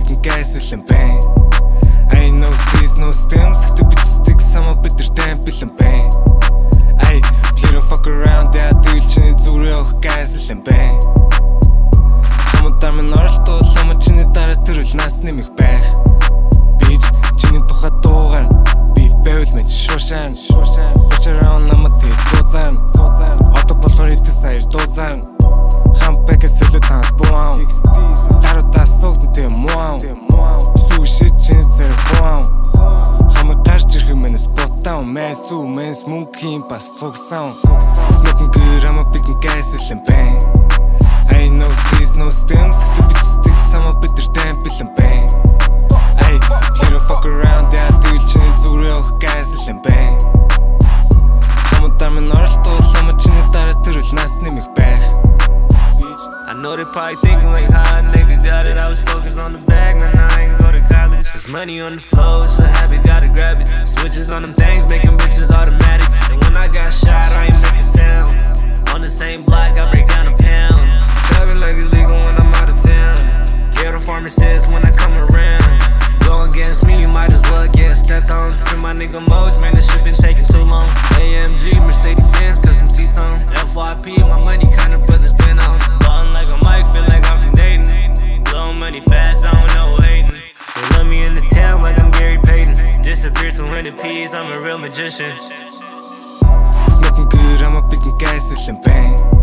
gas is champagne. Ain't no seas, no stems. Bitch stick some bitter damn bill bang. Ay, please don't fuck around. Doing chin to real gas is champagne. Хамтар минь оролтол лама чиний дараа төрөл нас нэмэх байх. Бич чиний тухай дуугаар биф байвал мэд шуушаан шуушаан. Минь споттаа мэс үү мэс мөнхийн бас цугсан. Smoking good, I'm a big gas is bang. Ain't no seas, no stems. The bitch stick some bitter damn bill bang. Ay, please don't fuck around. They are doing chin to real gas is bang. Хамтар минь оролтол лама чиний дараа төрөл нас нэмэх байх. I know they probably thinking like how a nigga got it. I was focused money on the floor, so happy, gotta grab it. Switches on them things, making bitches automatic. And when I got shot, I ain't make a sound. On the same block, I break down a pound. Driving like it's legal when I'm out of town. Yeah, the pharmacist when I come around. Go against me, you might as well get stepped on. Free my nigga Moj, man, this shit been taking too long. AMG, Mercedes Benz, custom seats on. FYP, my money Disappear 200 P's, I'm a real magician. Smoking good, I'm a big gas is bang.